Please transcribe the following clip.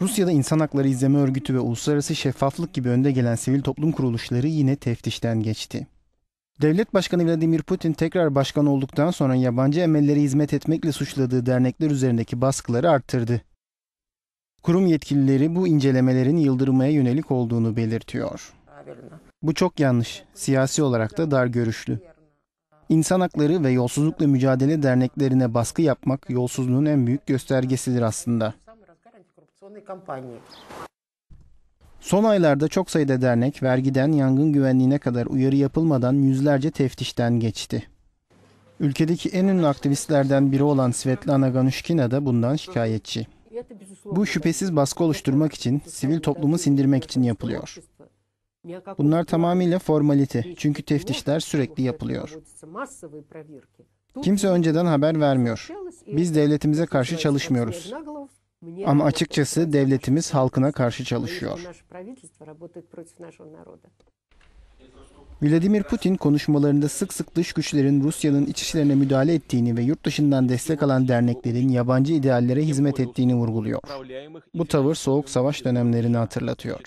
Rusya'da insan hakları izleme örgütü ve uluslararası şeffaflık gibi önde gelen sivil toplum kuruluşları yine teftişten geçti. Devlet Başkanı Vladimir Putin tekrar başkan olduktan sonra yabancı emelleri hizmet etmekle suçladığı dernekler üzerindeki baskıları arttırdı. Kurum yetkilileri bu incelemelerin yıldırmaya yönelik olduğunu belirtiyor. Bu çok yanlış, siyasi olarak da dar görüşlü. İnsan hakları ve yolsuzlukla mücadele derneklerine baskı yapmak yolsuzluğun en büyük göstergesidir aslında. Son aylarda çok sayıda dernek vergiden yangın güvenliğine kadar uyarı yapılmadan yüzlerce teftişten geçti. Ülkedeki en ünlü aktivistlerden biri olan Svetlana Ganuşkina da bundan şikayetçi. Bu şüphesiz baskı oluşturmak için, sivil toplumu sindirmek için yapılıyor. Bunlar tamamıyla formalite çünkü teftişler sürekli yapılıyor. Kimse önceden haber vermiyor. Biz devletimize karşı çalışmıyoruz. Ama açıkçası devletimiz halkına karşı çalışıyor. Vladimir Putin konuşmalarında sık sık dış güçlerin Rusya'nın iç işlerine müdahale ettiğini ve yurt dışından destek alan derneklerin yabancı ideallere hizmet ettiğini vurguluyor. Bu tavır soğuk savaş dönemlerini hatırlatıyor.